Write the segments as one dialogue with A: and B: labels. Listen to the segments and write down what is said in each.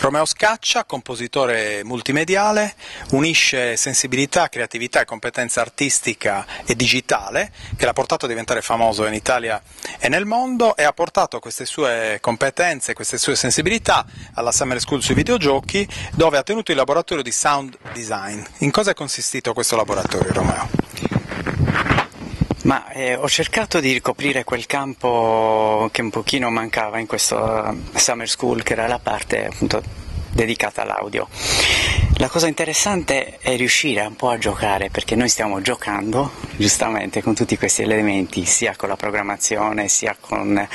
A: Romeo Scaccia, compositore multimediale, unisce sensibilità, creatività e competenza artistica e digitale che l'ha portato a diventare famoso in Italia e nel mondo e ha portato queste sue competenze, queste sue sensibilità alla Summer School sui videogiochi dove ha tenuto il laboratorio di sound design. In cosa è consistito questo laboratorio Romeo?
B: Ma eh, ho cercato di ricoprire quel campo che un pochino mancava in questo summer school, che era la parte appunto dedicata all'audio. La cosa interessante è riuscire un po' a giocare, perché noi stiamo giocando giustamente con tutti questi elementi, sia con la programmazione, sia con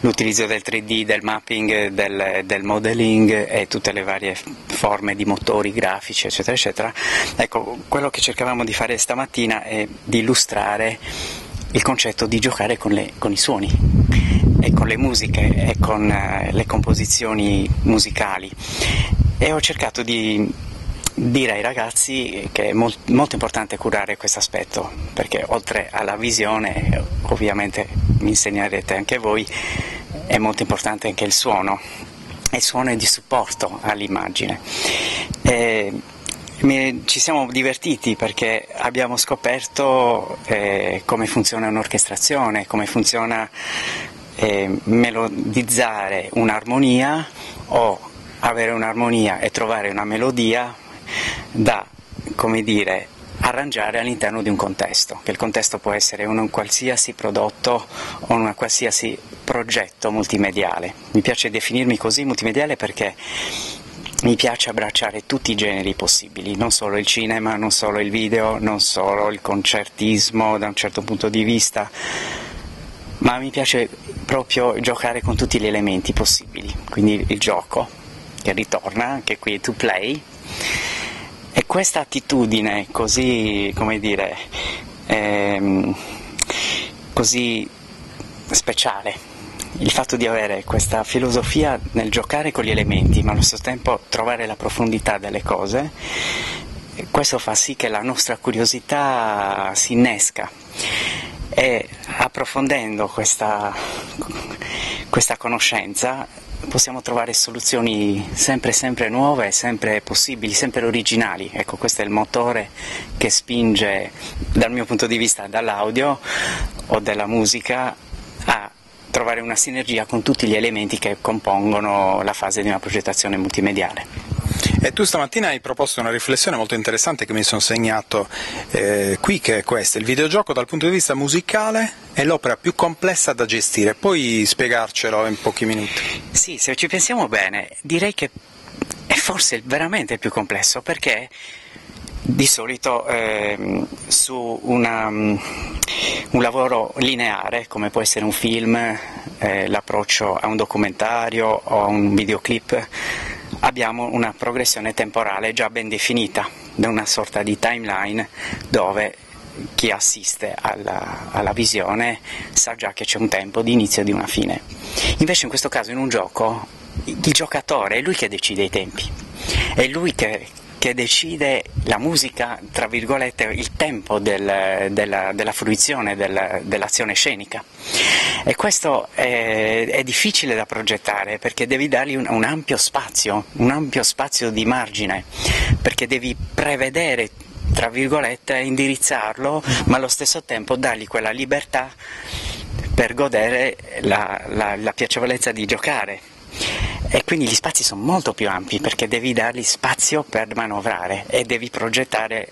B: l'utilizzo del 3D, del mapping, del, del modeling e tutte le varie forme di motori grafici, eccetera, eccetera. Ecco, quello che cercavamo di fare stamattina è di illustrare il concetto di giocare con, le, con i suoni e con le musiche e con uh, le composizioni musicali. E ho cercato di dire ai ragazzi che è molt, molto importante curare questo aspetto perché oltre alla visione ovviamente mi insegnerete anche voi è molto importante anche il suono. E il suono è di supporto all'immagine. E, mi, ci siamo divertiti perché abbiamo scoperto eh, come funziona un'orchestrazione, come funziona eh, melodizzare un'armonia o avere un'armonia e trovare una melodia da, come dire, arrangiare all'interno di un contesto, che il contesto può essere un qualsiasi prodotto o un qualsiasi progetto multimediale. Mi piace definirmi così multimediale perché mi piace abbracciare tutti i generi possibili, non solo il cinema, non solo il video, non solo il concertismo da un certo punto di vista, ma mi piace proprio giocare con tutti gli elementi possibili, quindi il gioco che ritorna anche qui to play. E questa attitudine così, come dire, ehm, così speciale il fatto di avere questa filosofia nel giocare con gli elementi, ma allo stesso tempo trovare la profondità delle cose, questo fa sì che la nostra curiosità si innesca e approfondendo questa, questa conoscenza possiamo trovare soluzioni sempre, sempre nuove, sempre possibili, sempre originali. Ecco, questo è il motore che spinge dal mio punto di vista dall'audio o della musica trovare una sinergia con tutti gli elementi che compongono la fase di una progettazione multimediale.
A: E tu stamattina hai proposto una riflessione molto interessante che mi sono segnato eh, qui, che è questa. Il videogioco dal punto di vista musicale è l'opera più complessa da gestire. Puoi spiegarcelo in pochi minuti?
B: Sì, se ci pensiamo bene, direi che è forse veramente il più complesso perché di solito eh, su una, um, un lavoro lineare, come può essere un film, eh, l'approccio a un documentario o a un videoclip, abbiamo una progressione temporale già ben definita, da una sorta di timeline dove chi assiste alla, alla, visione sa già che c'è un tempo di inizio e di una fine. Invece in questo caso in un gioco il giocatore è lui che decide i tempi, è lui che, che decide la musica, tra virgolette, il tempo del, della, della, fruizione del, dell'azione scenica. E questo è, è, difficile da progettare perché devi dargli un, un ampio spazio, un ampio spazio di margine, perché devi prevedere tra virgolette, indirizzarlo, ma allo stesso tempo dargli quella libertà per godere la, la, la piacevolezza di giocare e quindi gli spazi sono molto più ampi perché devi dargli spazio per manovrare e devi progettare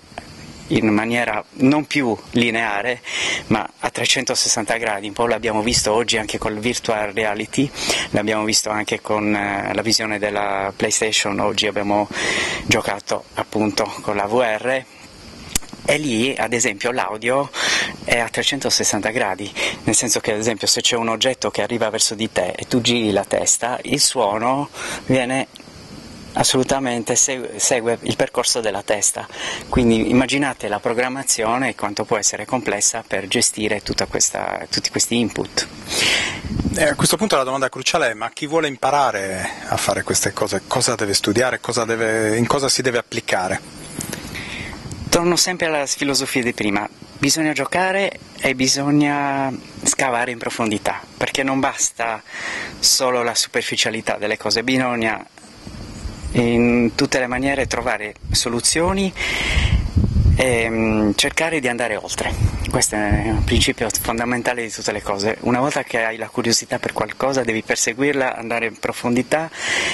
B: in maniera non più lineare ma a 360 gradi, un po' l'abbiamo visto oggi anche col virtual reality, l'abbiamo visto anche con eh, la visione della PlayStation, oggi abbiamo giocato appunto con la VR e lì ad esempio l'audio è a 360 gradi, nel senso che ad esempio se c'è un oggetto che arriva verso di te e tu giri la testa, il suono viene assolutamente segue, segue, il percorso della testa. Quindi immaginate la programmazione e quanto può essere complessa per gestire questa, tutti questi input.
A: Eh, a questo punto la domanda cruciale è ma chi vuole imparare a fare queste cose, cosa deve studiare, cosa deve, in cosa si deve applicare?
B: Torno sempre alla filosofia di prima, bisogna giocare e bisogna scavare in profondità, perché non basta solo la superficialità delle cose, bisogna in tutte le maniere trovare soluzioni e mm, cercare di andare oltre. Questo è un principio fondamentale di tutte le cose. Una volta che hai la curiosità per qualcosa devi perseguirla, andare in profondità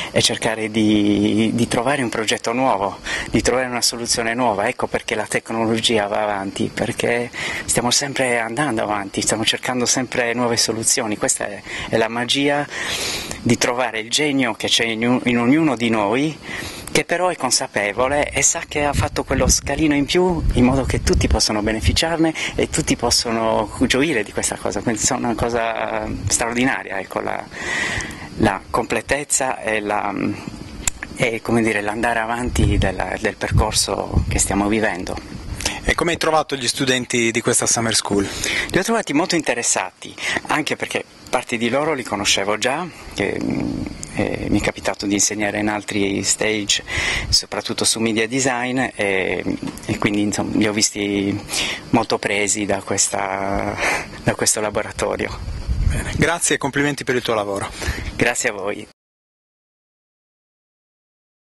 B: e cercare di, di trovare un progetto nuovo, di trovare una soluzione nuova. Ecco perché la tecnologia va avanti, perché stiamo sempre andando avanti, stiamo cercando sempre nuove soluzioni. Questa è, è la magia di trovare il genio che c'è in, in ognuno di noi che però è consapevole e sa che ha fatto quello scalino in più in modo che tutti possano beneficiarne e tutti possono gioire di questa cosa, quindi è una cosa straordinaria, ecco, la, la completezza e la, e dire, l'andare avanti della, del percorso che stiamo vivendo.
A: E come hai trovato gli studenti di questa Summer School?
B: Li ho trovati molto interessati, anche perché parte di loro li conoscevo già, che eh, mi è capitato di insegnare in altri stage, soprattutto su media design e, e quindi insomma, li ho visti molto presi da, questa, da questo laboratorio.
A: Bene. Grazie e complimenti per il tuo lavoro.
B: Grazie a voi.